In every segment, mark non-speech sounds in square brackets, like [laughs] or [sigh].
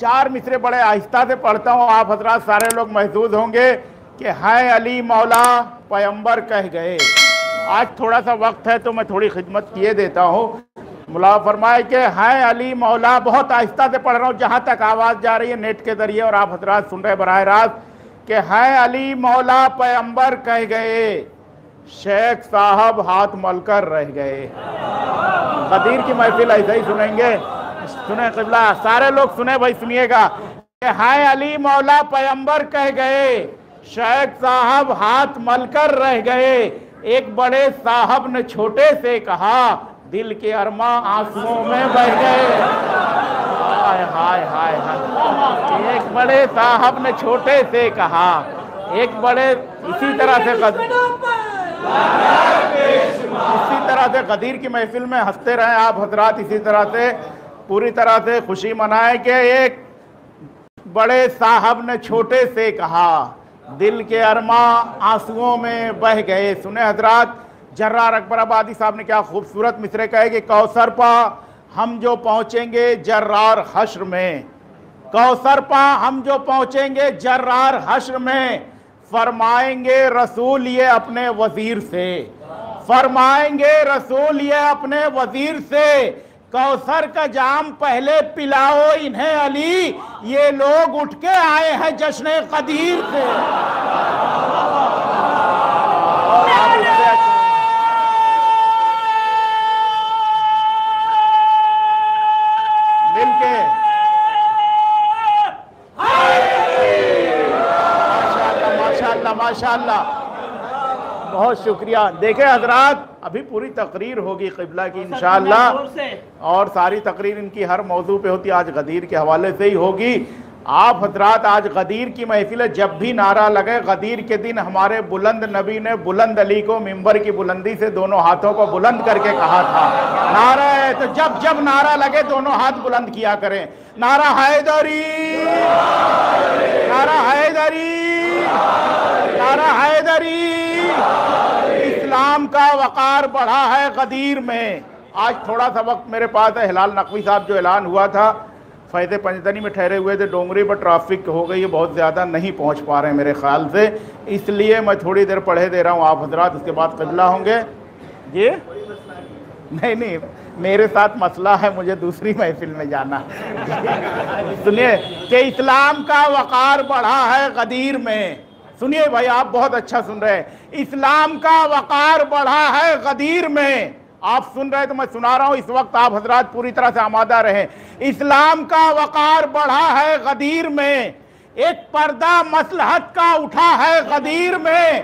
चार मिसरे बड़े आहिस्ता से पढ़ता हूँ, आप हजरात सारे लोग महसूस होंगे कि हैं अली मौला पैम्बर कह गए। आज थोड़ा सा वक्त है तो मैं थोड़ी खिदमत किए देता हूँ। मुला फरमाए कि हैं अली मौला, बहुत आहिस्ता से पढ़ रहा हूँ, जहाँ तक आवाज़ जा रही है नेट के ज़रिए और आप हजरात सुन रहे बरह रास्त कि हैं अली मौला पैम्बर कह गए। शेख साहब हाथ मलकर रह गए। कदीर की महफिल ऐसे ही सुनेंगे। सुने किबला, सारे लोग सुने भाई, सुनिएगा। हाय अली मौला पैम्बर कह गए, शेख साहब हाथ मलकर रह गए। एक बड़े साहब ने छोटे से कहा, दिल के अरमा आंसुओं में बह गए। हाय हाय हाय हाय। एक बड़े साहब ने छोटे से कहा, एक बड़े, इसी तरह से कद... इसी तरह से कदीर की महफिल में हँसते रहे आप, हजरात, इसी तरह से। पूरी तरह से खुशी मनाए कि एक बड़े साहब ने छोटे से कहा, दिल के अरमा आंसुओं में बह गए। सुने हजरात, जर्रार अकबर आबादी साहब ने क्या खूबसूरत मिसरे कहे कि, कौसर पा, हम जो पहुँचेंगे जर्रार हश्र में। कौसर पा, हम जो पहुँचेंगे जर्रार हश्र में। फरमाएँगे रसूल ये अपने वज़ीर से। फरमाएँगे रसूल ये अपने वज़ीर से। कौसर का जाम पहले पिलाओ इन्हें अली। ये लोग उठ के आए हैं जश्न कदीर से मिलके। माशाल्लाह माशाल्लाह माशाल्लाह। बहुत शुक्रिया। देखे हजरात अभी पूरी तकरीर होगी किबला की इंशाल्लाह और सारी तकरीर इनकी हर मौजू पे होती आज गदीर के हवाले से ही होगी। आप हजरात आज गदीर की महफिल जब भी नारा लगे गदीर के दिन हमारे बुलंद नबी ने बुलंद अली को मिंबर की बुलंदी से दोनों हाथों को बुलंद करके कहा था। नारा है तो जब जब नारा लगे दोनों हाथ बुलंद किया करें। नारा हैदरी। नारा हैदरी। नारा हैदरी। इस्लाम का वक़ार बढ़ा है गदीर में। आज थोड़ा सा वक्त मेरे पास है हिलाल नकवी साहब जो ऐलान हुआ था फैज़ पंजतनी में ठहरे हुए थे डोंगरी पर ट्रैफ़िक हो गई है बहुत ज़्यादा नहीं पहुँच पा रहे हैं मेरे ख्याल से। इसलिए मैं थोड़ी देर पढ़े दे रहा हूँ आप हजरात उसके बाद कबला होंगे। जी नहीं नहीं मेरे साथ मसला है मुझे दूसरी महफिल में जाना। सुनिए कि इस्लाम का वक़ार बढ़ा है गदीर में। सुनिए भाई, आप बहुत अच्छा सुन रहे हैं। इस्लाम का वक़ार बढ़ा है गदीर में। आप सुन रहे तो मैं सुना रहा हूँ, इस वक्त आप हजरात पूरी तरह से आमादा रहे। इस्लाम का वक़ार बढ़ा है गदीर में। एक पर्दा मसलहत का उठा है गदीर में।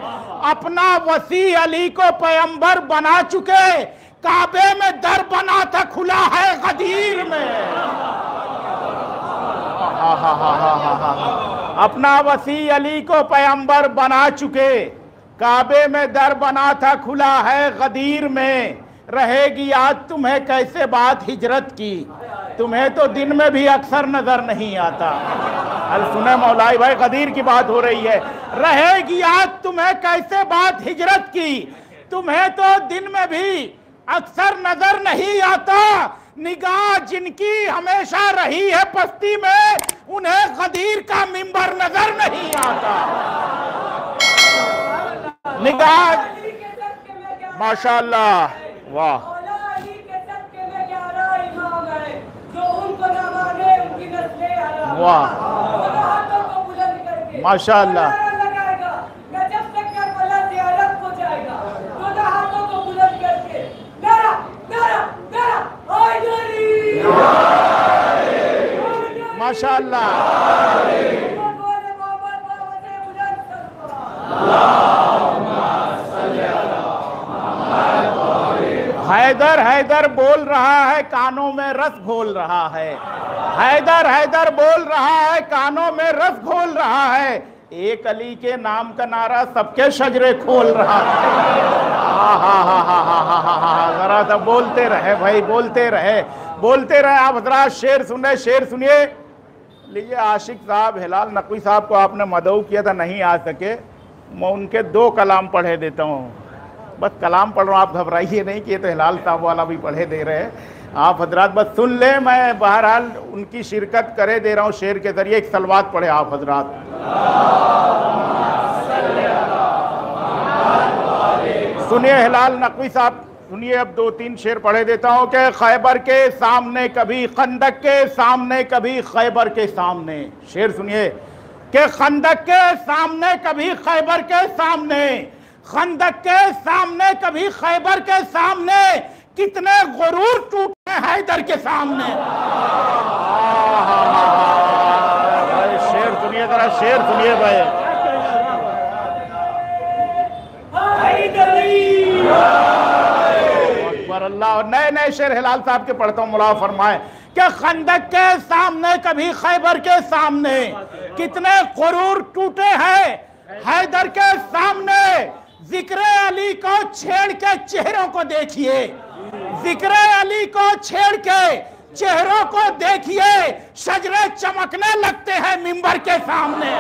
अपना वसी अली को पैम्बर बना चुके। काबे में दर बना था, खुला है गदीर में। [laughs] हा हा हा हा हा हा हा। अपना वसी अली को पैम्बर बना चुके। काबे में दर बना था, खुला है गदीर में। रहेगी आज तुम्हें कैसे बात हिजरत की? तुम्हें तो दिन में भी अक्सर नज़र नहीं आता। अल सुने मौलाई भाई, गदीर की बात हो रही है। रहेगी आज तुम्हें कैसे बात हिजरत की? तुम्हें तो दिन में भी अक्सर नज़र नहीं आता। निगाह जिनकी हमेशा रही है पस्ती में, उन्हें गदीर का मिंबर नज़र नहीं आता। निगाह माशाल्लाह, वाह। वाह। माशाल्लाह। माशाल्लाह। हैदर हैदर बोल रहा है, कानों में रस घोल रहा है। हैदर हैदर बोल रहा है, कानों में रस घोल रहा है। एक अली के नाम का नारा सबके शजरे खोल रहा है। जरा सा बोलते रहे, भाई, बोलते रहे। बोलते रहे, आप हजरा शेर सुन रहे शेर सुनिए। लीजिए आशिक साहब, हिलाल नकवी साहब को आपने मदऊ किया था, नहीं आ सके। मैं उनके दो कलाम पढ़े देता हूँ। बस कलाम पढ़ रहा हूँ, आप घबराइए नहीं कि ये तो हिलाल साहब वाला भी पढ़े दे रहे हैं। आप हजरात, बस सुन ले, मैं बहरहाल उनकी शिरकत करे दे रहा हूँ शेर के ज़रिए, एक सलवात पढ़े आप हजरात। सुनिए हिलाल नकवी साहब सुनिए अब दो तीन शेर पढ़े देता हूँ कि खैबर के सामने कभी खंदक के सामने कभी खैबर के सामने शेर सुनिए कि खंदक के सामने कभी खैबर के सामने खंदक के सामने कभी खैबर के सामने कितने गुरूर टूटे हैदर के सामने शेर सुनिए जरा शेर सुनिए भाई अल्लाह और नए नए शेर हिलाल साहब के पढ़ता हूँ मुला फरमाए कि खंदक के सामने कभी खैबर के सामने कितने गुरूर टूटे हैं हैदर के सामने ज़िक्र अली को छेड़ के चेहरों को देखिए ज़िक्र अली को छेड़ के चेहरों को देखिए शजरे चमकने लगते हैं मिंबर के सामने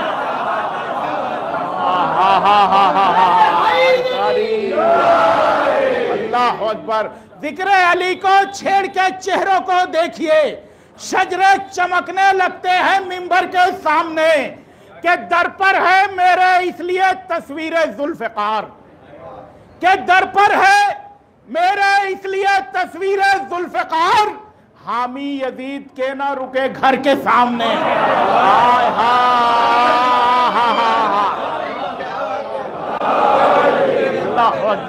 अल्लाह अकबर ज़िक्र अली को छेड़ के चेहरों को देखिए। शजरे चमकने लगते हैं मिंबर के सामने के दर पर है मेरे, इसलिए तस्वीर जुल्फकार। के दर पर है मेरे, इसलिए तस्वीर जुल्फकार। हामी यजीद के ना रुके घर के सामने। हाय अल्लाह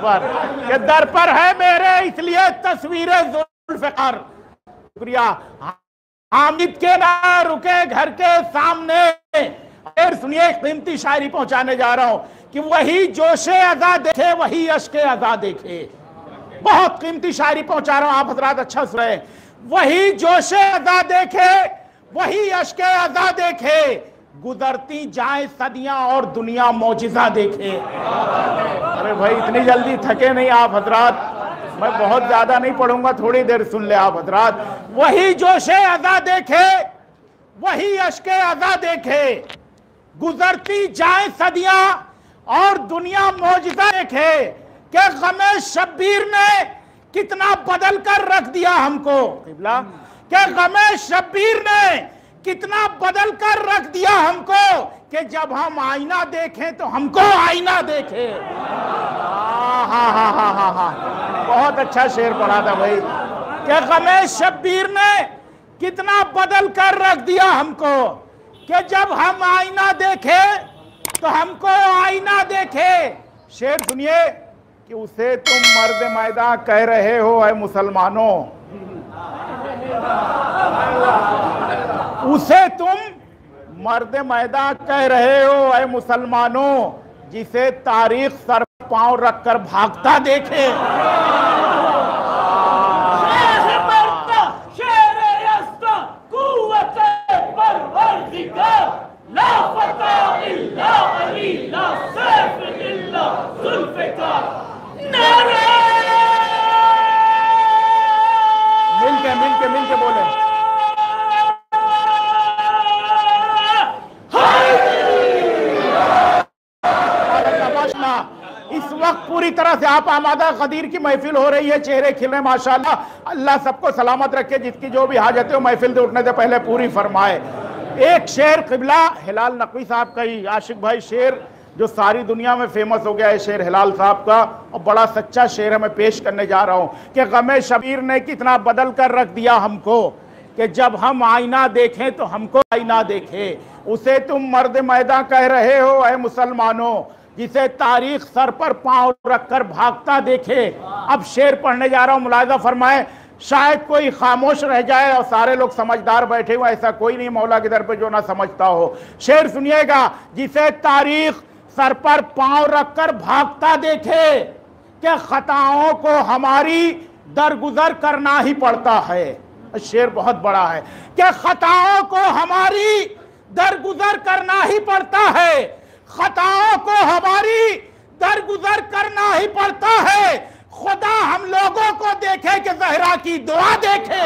अकबर के दर पर है मेरे, इसलिए तस्वीर जुल्फकार। शुक्रिया। हामिद के ना रुके घर के सामने। फिर सुनिए कीमती शायरी पहुँचाने जा रहा हूँ, कि वही जोशे अदा देखे, वही अशके अदा देखे। बहुत कीमती शायरी पहुँचा रहा हूँ, आप हजरात अच्छा सुन रहे वही जोशे अदा देखे, वही अशके अदा देखे। गुजरती जाए सदियाँ और दुनिया मौजिजा देखे। अरे भाई, इतनी जल्दी थके नहीं आप, हजरात। मैं बहुत ज़्यादा नहीं पढ़ूँगा, थोड़ी देर सुन ले आप, हजरात। वही जोशे अदा देखे, वही अशके अदा देखे। गुजरती जाए सदियाँ और दुनिया मौजदा देखे कि गमे शब्बीर ने कितना बदल कर रख दिया हमको। कि गमे शब्बीर ने कितना बदल कर रख दिया हमको कि जब हम आईना देखें तो हमको आईना देखे। हा हा हा हा हा। बहुत अच्छा शेर पढ़ा था भाई। कि गमे शब्बीर ने कितना बदल कर रख दिया हमको कि जब हम आईना देखे तो हमको आईना देखे। शेर सुनिए कि उसे तुम मर्द मैदा कह रहे हो है मुसलमानों। उसे तुम मर्द मैदा कह रहे हो है मुसलमानों, जिसे तारीख सर पाँव रखकर भागता देखे। तरह से आप आमादा कदीर की महफिल हो रही है, चेहरे खिल रहे माशाल्लाह। अल्लाह सबको सलामत रखे, जिसकी जो भी हाजत हो, महफिल से उठने से पहले पूरी फरमाए। एक शेर किबला, हिलाल नकवी साहब का ही, आशिक भाई शेर, जो सारी दुनिया में फ़ेमस हो गया है, शेर हिलाल साहब का। और बड़ा सच्चा शेर है, मैं पेश करने जा रहा हूँ कि गमे शबीर ने कितना बदल कर रख दिया हमको, कि जब हम आईना देखें तो हमको आईना देखे। उसे तुम मर्द मैदा कह रहे हो है मुसलमानों जिसे तारीख सर पर पाँव रखकर भागता देखे। अब शेर पढ़ने जा रहा हूँ, मुलायजा फरमाए, शायद कोई खामोश रह जाए और सारे लोग समझदार बैठे हुए ऐसा कोई नहीं मौला के दर पे जो ना समझता हो। शेर सुनिएगा, जिसे तारीख सर पर पाँव रखकर भागता देखे कि खताओं को हमारी दरगुजर करना ही पड़ता है? शेर बहुत बड़ा है। कि खताओं को हमारी दरगुजर करना ही पड़ता है? खताओं को हमारी दरगुजर करना ही पड़ता है। खुदा हम लोगों को देखे कि जहरा की दुआ देखे।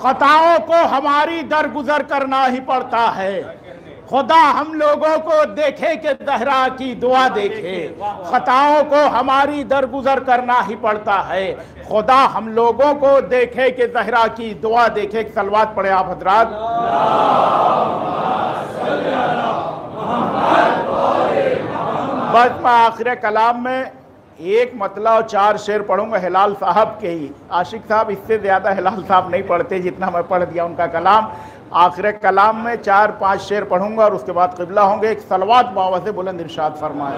खताओं को हमारी दरगुजर करना ही पड़ता है। खुदा हम लोगों को देखे के दहरा की दुआ देखे। खताओं को हमारी दरगुजर करना ही पड़ता है। खुदा हम लोगों को देखे के जहरा की दुआ देखे। सलवात पड़े आप हजरात। बस मैं आखिर कलाम में एक मतला और चार शेर पढ़ूँगा, हिलाल साहब के ही। आशिक साहब, इससे ज़्यादा हिलाल साहब नहीं पढ़ते जितना मैं पढ़ दिया उनका कलाम। आखिर कलाम में चार, पाँच शेर पढ़ूँगा और उसके बाद कबला होंगे। एक सलवात बाबा से बुलंद इरशाद फरमाए।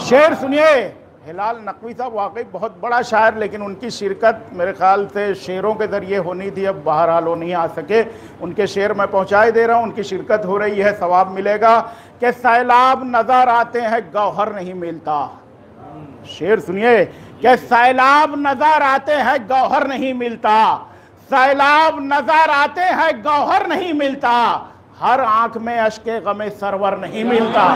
शेर सुनिए, हिलाल नकवी साहब वाकई बहुत बड़ा शायर, लेकिन उनकी शिरकत मेरे ख्याल से शेरों के ज़रिए होनी थी, अब बहरहाल हो नहीं आ सके। उनके शेर मैं पहुँचाए दे रहा हूँ, उनकी शिरकत हो रही है, सवाब मिलेगा कि सैलाब नज़र आते हैं, गौहर नहीं मिलता। शेर सुनिए कि सैलाब नज़र आते हैं, गौहर नहीं मिलता। सैलाब नज़र आते हैं, गौहर नहीं मिलता। हर आँख में अशके गमे सरवर नहीं मिलता।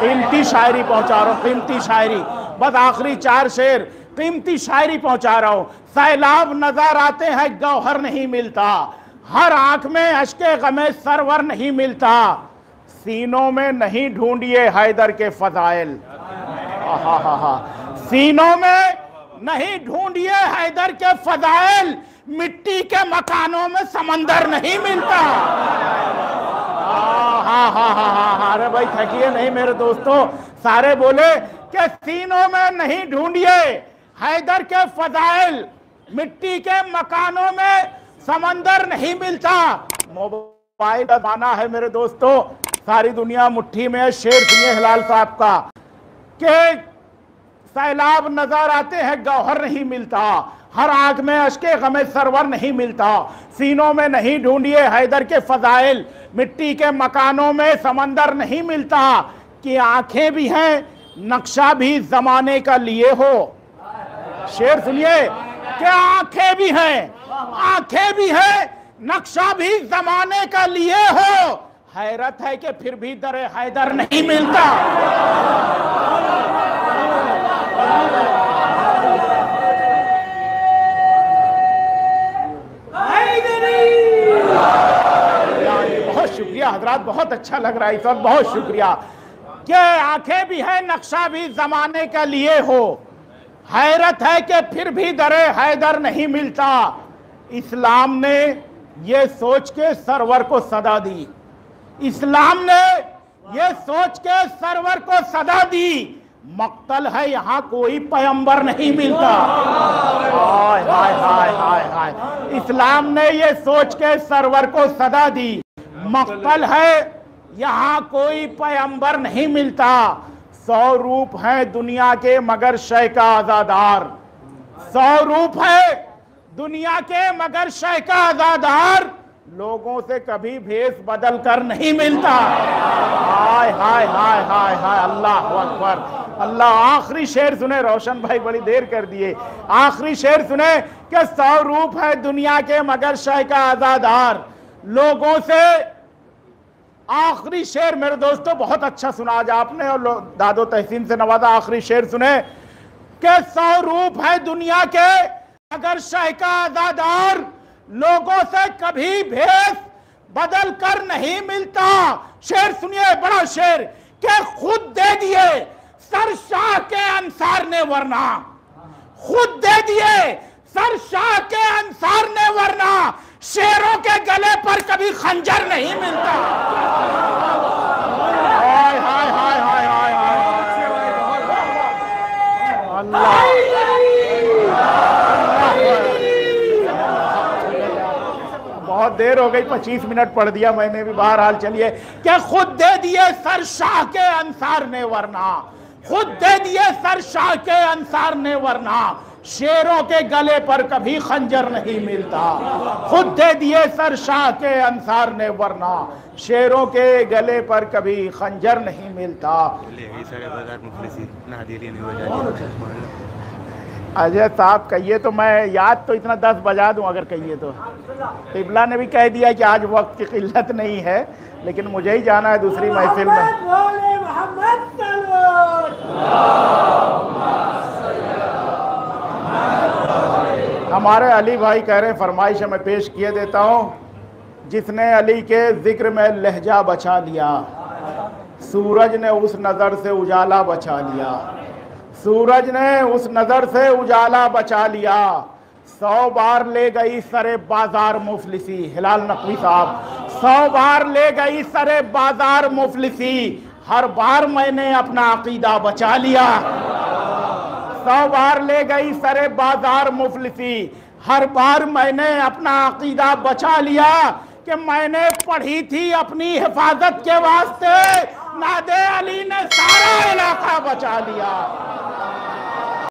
कीमती शायरी पहुँचा रहा हूँ, कीमती शायरी। बस आखिरी चार शेर, कीमती शायरी पहुँचा रहा हूँ। सैलाब नज़र आते हैं, गौहर नहीं मिलता। हर आँख में अशके गमे सरवर नहीं मिलता। सीनों में नहीं ढूंढिए हैदर के फजाइल। सीनों में नहीं ढूंढिए हैदर के फजाइल मिट्टी के मकानों में समंदर नहीं मिलता हा हा हा हा अरे भाई थकिए नहीं मेरे दोस्तों सारे बोले कि सीनों में नहीं ढूंढिए हैदर के फजाइल मिट्टी के मकानों में समंदर नहीं मिलता मोबाइल गाना है मेरे दोस्तों सारी दुनिया मुट्ठी में शेर सुनिए हिलाल साहब का कि सैलाब नज़र आते हैं, गौहर नहीं मिलता। हर आग में अशके गमे सरवर नहीं मिलता। सीनों में नहीं ढूंढिए हैदर के फजाइल। मिट्टी के मकानों में समंदर नहीं मिलता। कि आँखें भी हैं, नक्शा भी जमाने का लिए हो। शेर सुनिए, कि आँखें भी हैं, आँखें भी हैं, नक्शा भी जमाने का लिए हो। हैरत है कि फिर भी दर हैदर नहीं मिलता। बहुत शुक्रिया बहुत अच्छा लग रहा है इस वक्त, बहुत शुक्रिया। के आँखें भी है, नक्शा भी जमाने का लिए हो। हैरत है कि फिर भी दरे हैदर नहीं मिलता। इस्लाम ने ये सोच के सरवर को सदा दी। इस्लाम ने ये सोच के सरवर को सदा दी। मक्तल है, यहाँ कोई पैम्बर नहीं मिलता। हाय हाय हाय हाय हाय। इस्लाम ने ये सोच के सरवर को सदा दी। मक्तल है, यहाँ कोई पैम्बर नहीं मिलता। सौ रूप है दुनिया के मगर शय का आजादार। सौ रूप है दुनिया के मगर शय का आजादार। लोगों से कभी भेष बदल कर नहीं मिलता। हाय हाय हाय हाय हाय, अल्लाह अकबर। अल्लाह, आखिरी शेर सुने, रोशन भाई बड़ी देर कर दिए। आखिरी शेर सुने कि सौ रूप है दुनिया के मगर शाह का आजादार। लोगों से आखिरी शेर, मेरे दोस्तों, बहुत अच्छा सुना आज आपने और दादो तहसीन से नवाजा आखिरी शेर सुने कि सौ रूप है दुनिया के मगर शाह का आजादार। लोगों से कभी भेष बदल कर नहीं मिलता। शेर सुनिए, बड़ा शेर, के खुद दे दिए सर शाह के अंसार ने वरना। खुद दे दिए सर शाह के अंसार ने वरना। शेरों के गले पर कभी खंजर नहीं मिलता। हाय हाय हाय हाय हाय बहुत देर हो गई पच्चीस मिनट पढ़ दिया मैंने भी बाहर हाल चलिए। क्या खुद दे दिए सर शाह के अंसार ने वरना? खुद दे दिए सर शाह के अंसार ने वरना शेरों के गले पर कभी खंजर नहीं मिलता। खुद दे दिए सर शाह के अंसार ने वरना शेरों के गले पर कभी खंजर नहीं मिलता। अजय साहब कहिए तो मैं याद तो इतना दस बजा दूँ अगर कहिए तो। तिबला ने भी कह दिया कि आज वक्त की किल्लत नहीं है। लेकिन मुझे ही जाना है दूसरी महफिल में। हमारे अली भाई कह रहे हैं फरमाइश मैं पेश किए देता हूँ। जिसने अली के ज़िक्र में लहजा बचा लिया सूरज ने उस नज़र से उजाला बचा लिया सूरज ने उस नज़र से उजाला बचा लिया। सौ बार ले गई सरे बाज़ार मुफलिसी हिलाल नकवी साहब। सौ बार ले गई सरे बाज़ार मुफलिसी। हर बार मैंने अपना अकीदा बचा लिया। सौ बार ले गई सरे बाज़ार मुफलिसी। हर बार मैंने अपना अकीदा बचा लिया कि मैंने पढ़ी थी अपनी हिफाजत के वास्ते। नादे अली ने सारा इलाका बचा लिया।